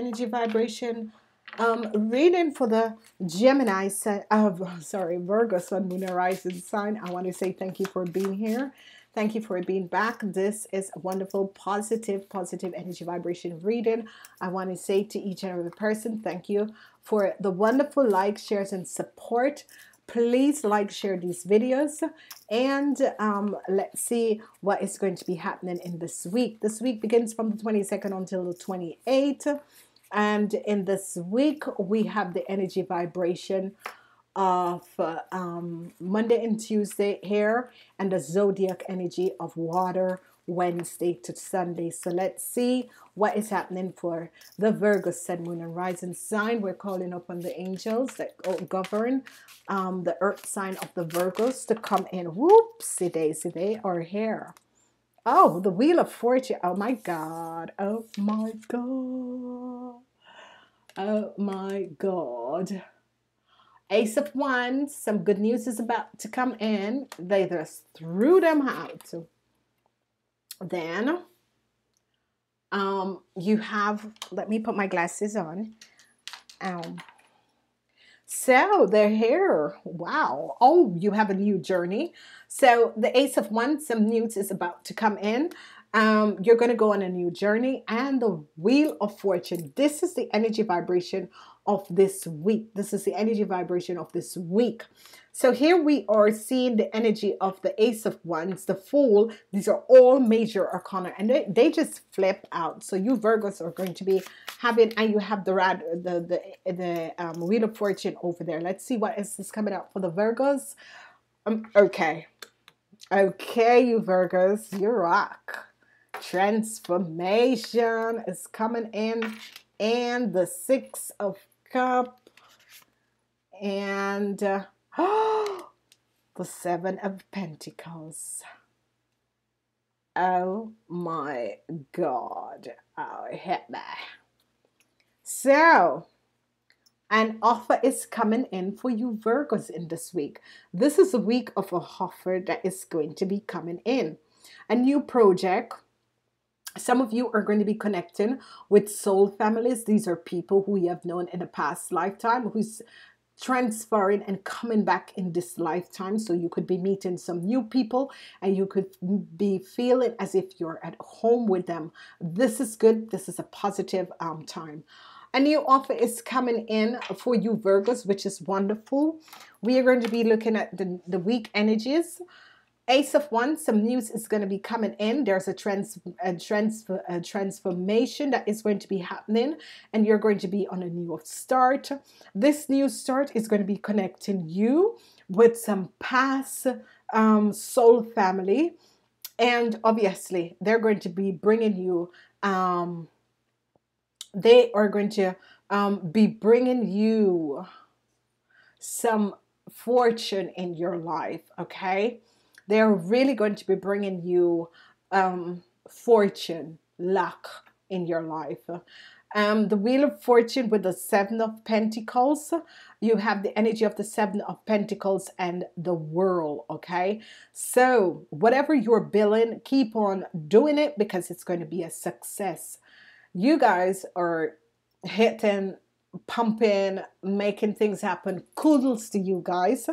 energy vibration um reading for the gemini sign uh, sorry virgo sun moon rising sign. I want to say thank you for being here. Thank you for being back. This is a wonderful positive positive energy vibration reading. I want to say to each and every person thank you for the wonderful likes shares and support. Please like share these videos and um, let's see what is going to be happening in this week. This week begins from the 22nd until the 28th and in this week we have the energy vibration of uh, um, Monday and Tuesday here and the zodiac energy of water Wednesday to Sunday. So let's see what is happening for the Virgo Sun, Moon, and Rising sign. We're calling upon the angels that govern um, the earth sign of the Virgos to come in. Whoopsie daisy, they are here. Oh, the Wheel of Fortune. Oh my God. Oh my God. Oh my God. Ace of Wands. Some good news is about to come in. They just threw them out then um, you have let me put my glasses on um, so the hair, wow. Oh you have a new journey. So the ace of wands some news is about to come in. Um, you're going to go on a new journey and the wheel of fortune. This is the energy vibration of this week this is the energy vibration of this week so here we are seeing the energy of the Ace of Wands, the Fool. These are all major arcana and they, they just flip out. So you Virgos are going to be having, and you have the rad, the the the um, Wheel of Fortune over there. Let's see what is this coming out for the Virgos. Um, okay, okay, you Virgos, you rock. Transformation is coming in, and the Six of Cup, and. Uh, the Seven of Pentacles. Oh my God. Oh, hit me. So, an offer is coming in for you Virgos in this week. This is a week of a offer that is going to be coming in. A new project. Some of you are going to be connecting with soul families. These are people who you have known in a past lifetime who's transferring and coming back in this lifetime. So you could be meeting some new people and you could be feeling as if you're at home with them. This is good. This is a positive um, time. A new offer is coming in for you Virgos which is wonderful. We are going to be looking at the, the week energies Ace of Wands, some news is going to be coming in. There's a, trans, a, transfer, a transformation that is going to be happening, and you're going to be on a new start. This new start is going to be connecting you with some past um, soul family, and obviously, they're going to be bringing you. Um, they are going to um, be bringing you some fortune in your life. Okay they're really going to be bringing you um, fortune, luck in your life. Um, the Wheel of Fortune with the Seven of Pentacles, you have the energy of the Seven of Pentacles and the World, okay? So, whatever you're billing, keep on doing it because it's going to be a success. You guys are hitting pumping, making things happen. Kudos to you guys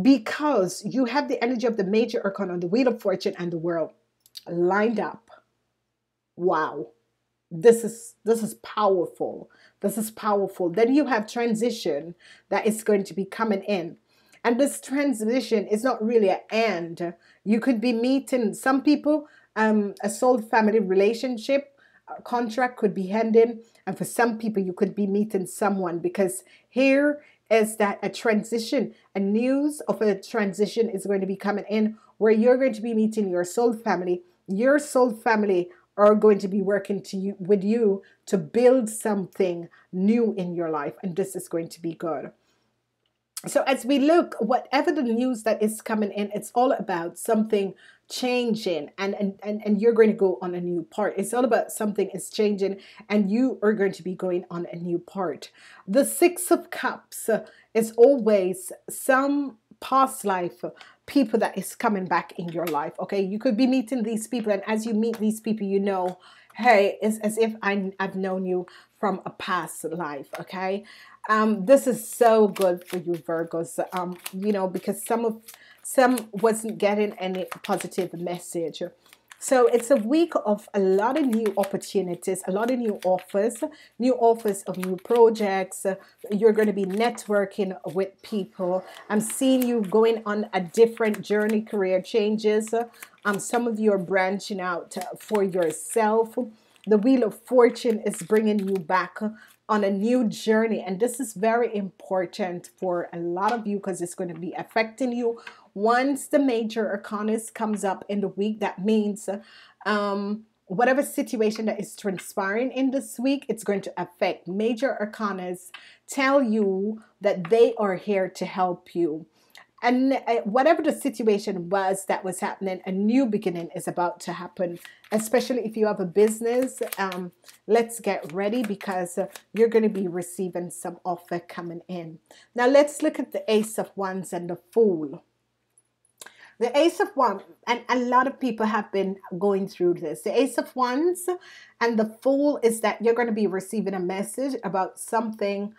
because you have the energy of the major arcana, on the Wheel of Fortune, and the world lined up. Wow. This is this is powerful. This is powerful. Then you have transition that is going to be coming in. And this transition is not really an end. You could be meeting some people, um, a soul family relationship contract could be ending and for some people you could be meeting someone because here is that a transition. A news of a transition is going to be coming in where you're going to be meeting your soul family. Your soul family are going to be working to you with you to build something new in your life and this is going to be good. So as we look whatever the news that is coming in it's all about something changing and and and, and you're going to go on a new part. It's all about something is changing and you are going to be going on a new part. The six of cups is always some past life people that is coming back in your life okay? You could be meeting these people and as you meet these people you know hey, it's as if I, I've known you from a past life, okay? Um, this is so good for you, Virgos, um, you know, because some of some wasn't getting any positive message. So it's a week of a lot of new opportunities, a lot of new offers, new offers of new projects. You're going to be networking with people. I'm seeing you going on a different journey, career changes. Um, some of you are branching out for yourself. The Wheel of Fortune is bringing you back on a new journey and this is very important for a lot of you because it's going to be affecting you once the major arcanist comes up in the week. That means um, whatever situation that is transpiring in this week it's going to affect major arcanas tell you that they are here to help you and uh, whatever the situation was that was happening a new beginning is about to happen especially if you have a business um, let's get ready because you're going to be receiving some offer coming in. Now let's look at the ace of wands and the fool. The ace of wands and a lot of people have been going through this. The ace of wands and the fool is that you're going to be receiving a message about something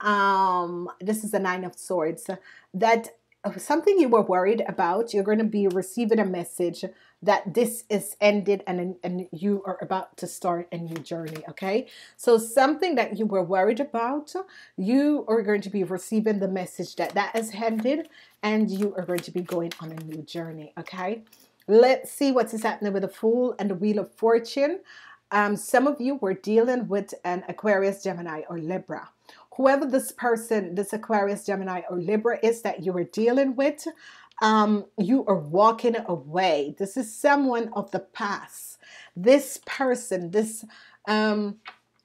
um this is the nine of swords that something you were worried about, you're going to be receiving a message that this is ended and, and you are about to start a new journey. Okay. So something that you were worried about, you are going to be receiving the message that that has ended and you are going to be going on a new journey. Okay. Let's see what is happening with the Fool and the Wheel of Fortune. Um, some of you were dealing with an Aquarius, Gemini, or Libra whoever this person, this Aquarius, Gemini, or Libra is that you are dealing with, um, you are walking away. This is someone of the past. This person, this um,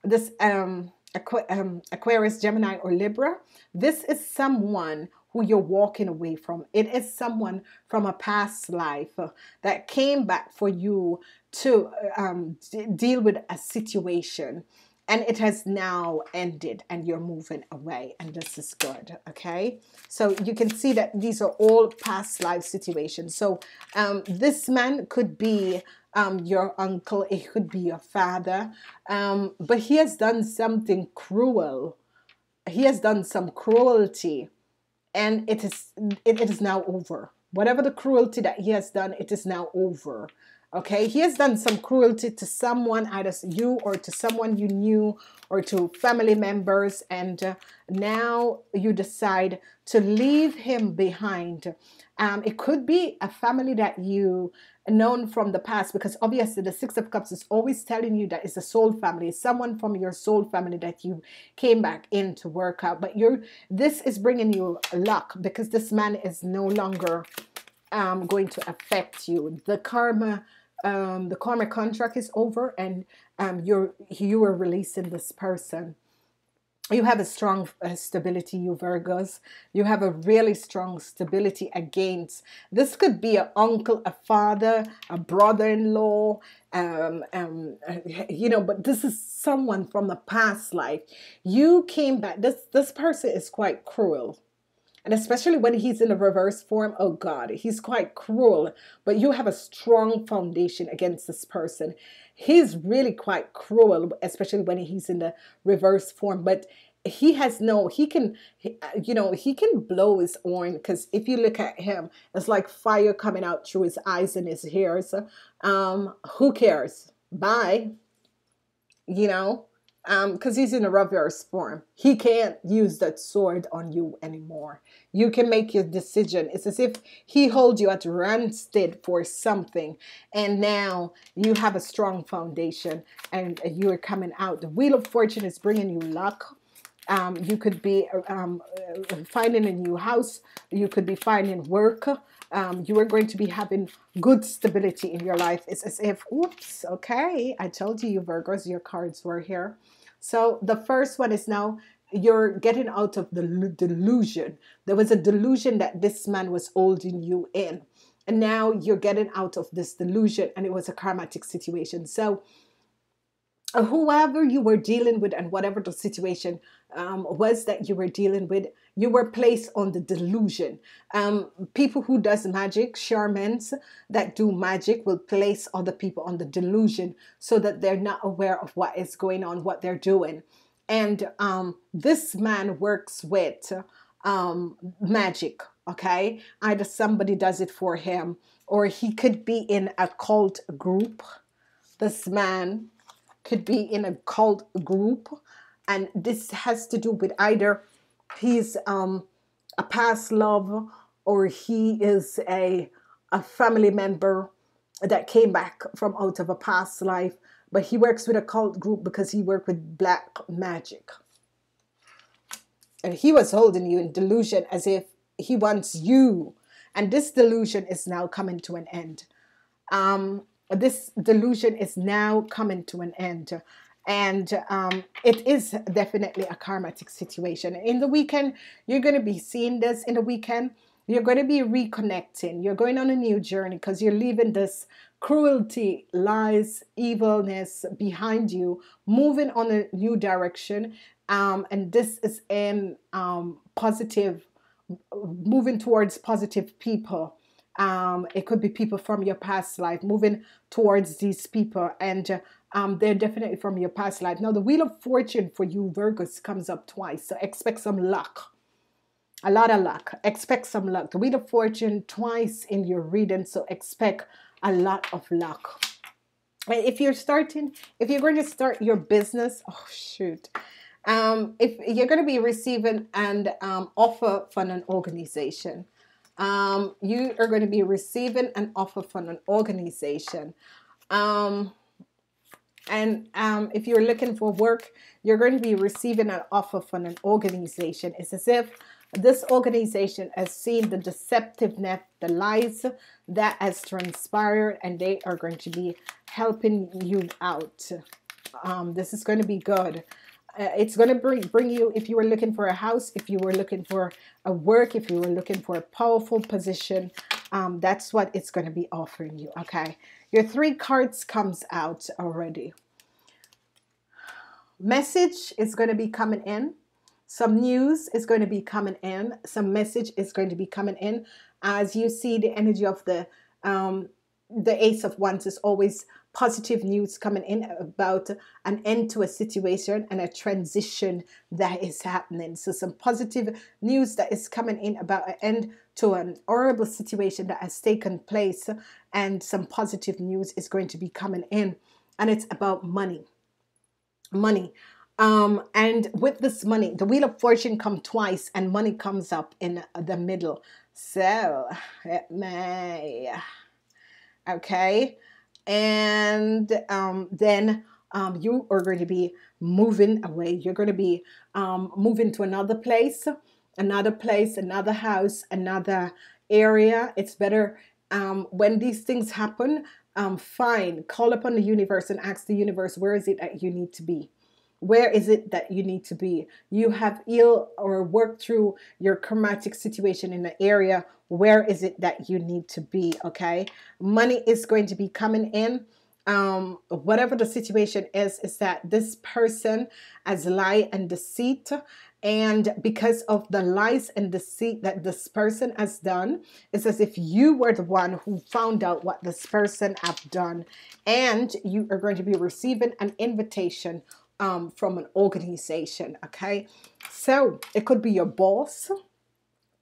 this um, Aqu um, Aquarius, Gemini, or Libra, this is someone who you're walking away from. It is someone from a past life that came back for you to um, deal with a situation and it has now ended and you're moving away and this is good okay? So you can see that these are all past life situations. So um, this man could be um, your uncle it could be your father um, but he has done something cruel. He has done some cruelty and it is it, it is now over. Whatever the cruelty that he has done it is now over Okay, he has done some cruelty to someone, either you or to someone you knew or to family members, and uh, now you decide to leave him behind. Um, it could be a family that you known from the past because obviously the six of cups is always telling you that it's a soul family someone from your soul family that you came back in to work out but you're this is bringing you luck because this man is no longer um, going to affect you the karma um, the karma contract is over and um, you're you are releasing this person. You have a strong uh, stability you virgos. You have a really strong stability against this could be an uncle a father a brother-in-law um, um, uh, you know but this is someone from the past life. You came back this this person is quite cruel and especially when he's in a reverse form, oh God, he's quite cruel. But you have a strong foundation against this person. He's really quite cruel, especially when he's in the reverse form. But he has no, he can, you know, he can blow his horn because if you look at him, it's like fire coming out through his eyes and his hairs. Um, who cares? Bye. You know, because um, he's in a reverse form. He can't use that sword on you anymore. You can make your decision. It's as if he holds you at ransted for something, and now you have a strong foundation and you are coming out. The Wheel of Fortune is bringing you luck. Um, you could be um, finding a new house. You could be finding work. Um, you are going to be having good stability in your life. It's as if, oops, okay, I told you, you Virgos, your cards were here. So the first one is now you're getting out of the delusion. There was a delusion that this man was holding you in. And now you're getting out of this delusion, and it was a karmatic situation. So whoever you were dealing with and whatever the situation um, was that you were dealing with you were placed on the delusion. Um, people who does magic shamans that do magic will place other people on the delusion so that they're not aware of what is going on what they're doing. And um, this man works with um, magic okay? Either somebody does it for him or he could be in a cult group. This man could be in a cult group and this has to do with either he's um, a past love or he is a, a family member that came back from out of a past life. But he works with a cult group because he worked with black magic. And he was holding you in delusion as if he wants you. And this delusion is now coming to an end. Um, this delusion is now coming to an end and um, it is definitely a karmatic situation. In the weekend you're going to be seeing this. In the weekend you're going to be reconnecting. You're going on a new journey because you're leaving this cruelty lies evilness behind you moving on a new direction. Um, and this is in um, positive moving towards positive people. Um, it could be people from your past life moving towards these people, and um, they're definitely from your past life. Now, the Wheel of Fortune for you, Virgos, comes up twice, so expect some luck. A lot of luck. Expect some luck. The Wheel of Fortune twice in your reading, so expect a lot of luck. If you're starting, if you're going to start your business, oh shoot, um, if you're going to be receiving an um, offer from an organization, um, you are going to be receiving an offer from an organization. Um, and um, if you're looking for work, you're going to be receiving an offer from an organization. It's as if this organization has seen the deceptiveness, the lies that has transpired, and they are going to be helping you out. Um, this is going to be good uh, it's going to bring, bring you if you were looking for a house if you were looking for a work if you were looking for a powerful position um, that's what it's going to be offering you okay your three cards comes out already. Message is going to be coming in. Some news is going to be coming in. Some message is going to be coming in. As you see the energy of the um, the ace of wands is always positive news coming in about an end to a situation and a transition that is happening. So, some positive news that is coming in about an end to an horrible situation that has taken place, and some positive news is going to be coming in, and it's about money. Money. Um, and with this money, the wheel of fortune come twice, and money comes up in the middle. So it may, okay and um, then um, you are going to be moving away. You're going to be um, moving to another place, another place, another house, another area. It's better um, when these things happen. Um, fine, call upon the universe and ask the universe where is it that you need to be where is it that you need to be? You have ill or worked through your karmatic situation in the area where is it that you need to be okay? Money is going to be coming in. Um, whatever the situation is is that this person has lie and deceit and because of the lies and deceit that this person has done it's as if you were the one who found out what this person have done. And you are going to be receiving an invitation um, from an organization. Okay, so it could be your boss.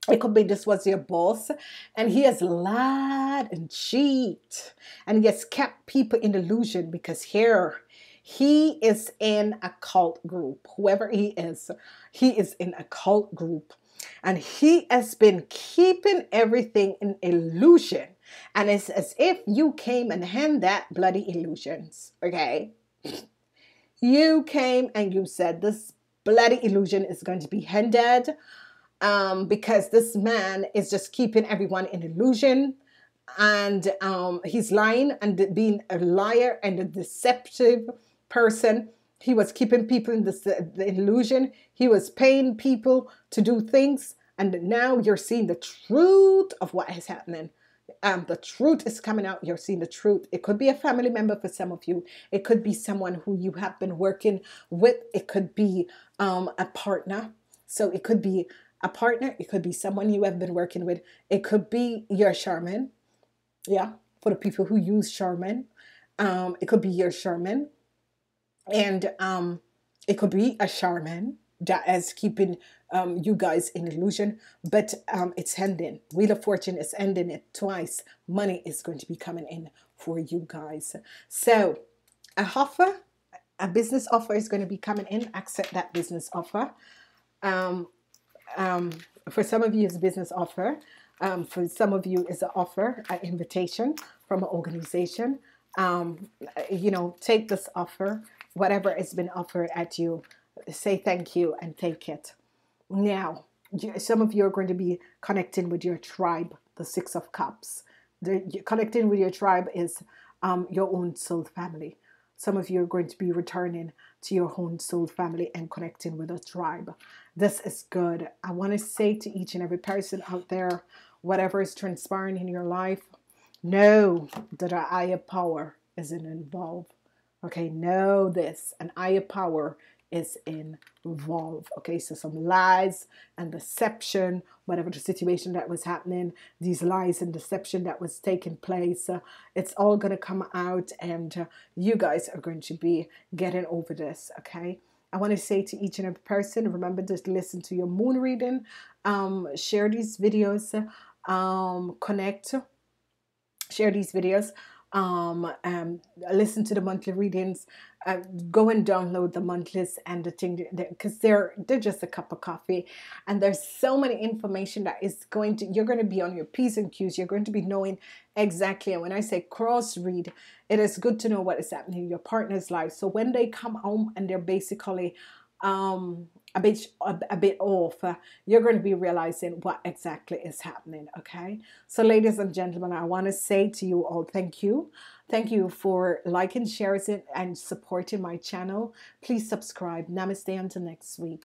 It could be this was your boss, and he has lied and cheat, and he has kept people in illusion because here he is in a cult group. Whoever he is, he is in a cult group, and he has been keeping everything in illusion. And it's as if you came and hand that bloody illusions. Okay. You came and you said this bloody illusion is going to be ended um, because this man is just keeping everyone in illusion and um, he's lying and being a liar and a deceptive person. He was keeping people in this, the illusion. He was paying people to do things. And now you're seeing the truth of what is happening. Um, the truth is coming out. You're seeing the truth. It could be a family member for some of you. It could be someone who you have been working with. It could be um, a partner. So it could be a partner. It could be someone you have been working with. It could be your Charmin. Yeah, for the people who use Charmin. Um, it could be your Charmin. And um, it could be a Charmin that is keeping um, you guys in illusion, but um, it's ending. Wheel of Fortune is ending it twice. Money is going to be coming in for you guys. So, a offer, a business offer is going to be coming in. Accept that business offer. Um, um, for some of you, it's a business offer. Um, for some of you, it's an offer, an invitation from an organization. Um, you know, take this offer, whatever has been offered at you, say thank you and take it. Now, some of you are going to be connecting with your tribe, the Six of Cups. The, connecting with your tribe is um, your own soul family. Some of you are going to be returning to your own soul family and connecting with a tribe. This is good. I want to say to each and every person out there, whatever is transpiring in your life, know that a higher power is involved. Okay, know this an higher power is involved. Okay, so some lies and deception, whatever the situation that was happening, these lies and deception that was taking place, uh, it's all going to come out, and uh, you guys are going to be getting over this. Okay. I want to say to each and every person, remember to listen to your moon reading, um, share these videos, um, connect, share these videos um, um, listen to the monthly readings, uh, go and download the monthlies and the thing because they're they're just a cup of coffee, and there's so many information that is going to you're going to be on your p's and q's. You're going to be knowing exactly. And when I say cross read, it is good to know what is happening in your partner's life. So when they come home and they're basically um, a bit a, a bit off, uh, you're going to be realizing what exactly is happening. Okay, so ladies and gentlemen, I want to say to you all, thank you, thank you for liking, sharing, and supporting my channel. Please subscribe. Namaste until next week.